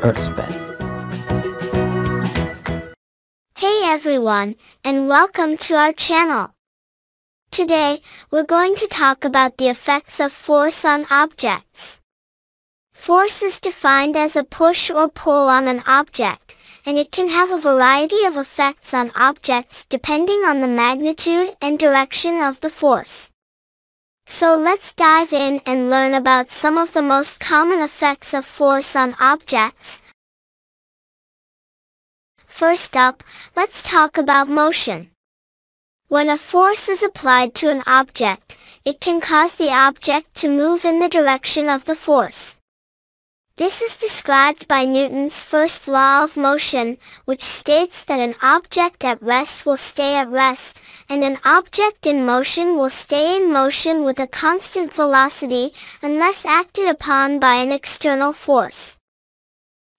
EarthPen. Hey everyone, and welcome to our channel. Today, we're going to talk about the effects of force on objects. Force is defined as a push or pull on an object, and it can have a variety of effects on objects depending on the magnitude and direction of the force. So let's dive in and learn about some of the most common effects of force on objects. First up, let's talk about motion. When a force is applied to an object, it can cause the object to move in the direction of the force. This is described by Newton's first law of motion, which states that an object at rest will stay at rest, and an object in motion will stay in motion with a constant velocity unless acted upon by an external force.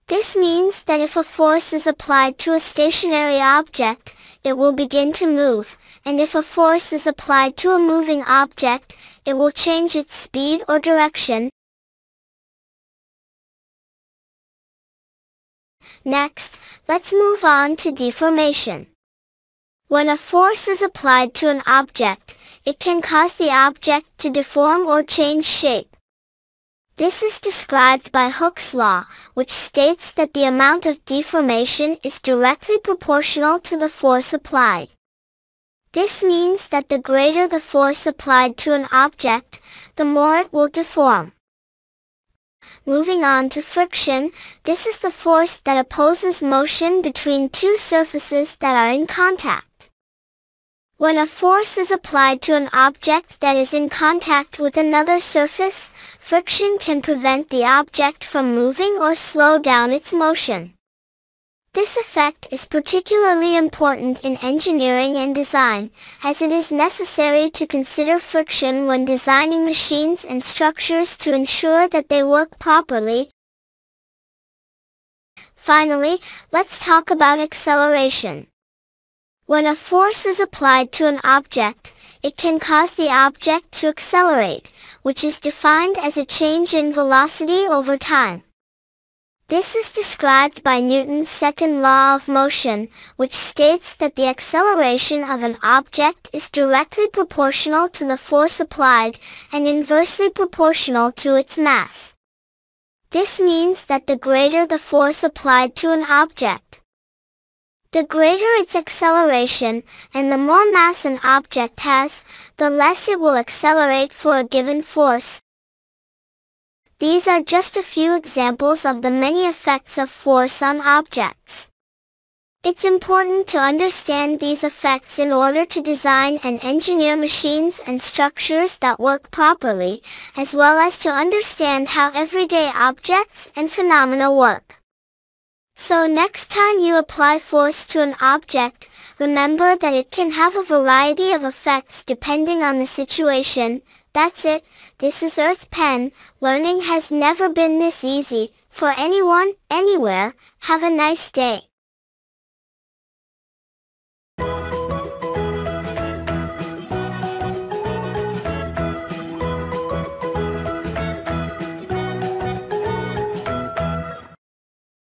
This means that if a force is applied to a stationary object, it will begin to move, and if a force is applied to a moving object, it will change its speed or direction, Next, let's move on to deformation. When a force is applied to an object, it can cause the object to deform or change shape. This is described by Hooke's law, which states that the amount of deformation is directly proportional to the force applied. This means that the greater the force applied to an object, the more it will deform. Moving on to friction, this is the force that opposes motion between two surfaces that are in contact. When a force is applied to an object that is in contact with another surface, friction can prevent the object from moving or slow down its motion. This effect is particularly important in engineering and design, as it is necessary to consider friction when designing machines and structures to ensure that they work properly. Finally, let's talk about acceleration. When a force is applied to an object, it can cause the object to accelerate, which is defined as a change in velocity over time. This is described by Newton's second law of motion, which states that the acceleration of an object is directly proportional to the force applied and inversely proportional to its mass. This means that the greater the force applied to an object, the greater its acceleration, and the more mass an object has, the less it will accelerate for a given force, these are just a few examples of the many effects of force on objects. It's important to understand these effects in order to design and engineer machines and structures that work properly, as well as to understand how everyday objects and phenomena work. So next time you apply force to an object, remember that it can have a variety of effects depending on the situation. That's it, this is Earth Pen. Learning has never been this easy, for anyone, anywhere. Have a nice day.